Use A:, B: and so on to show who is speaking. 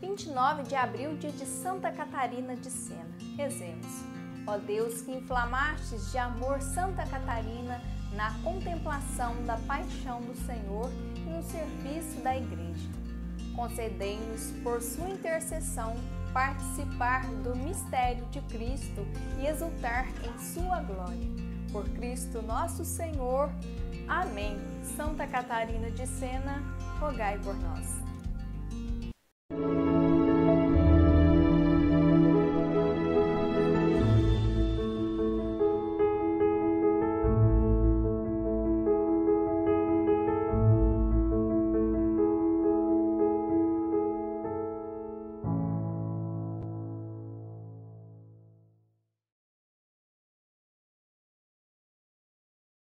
A: 29 de abril, dia de Santa Catarina de Sena. Rezemos. Ó Deus, que inflamastes de amor Santa Catarina na contemplação da paixão do Senhor e no serviço da Igreja. Concedei-nos, por sua intercessão, participar do mistério de Cristo e exultar em sua glória. Por Cristo nosso Senhor. Amém. Santa Catarina de Sena, rogai por nós.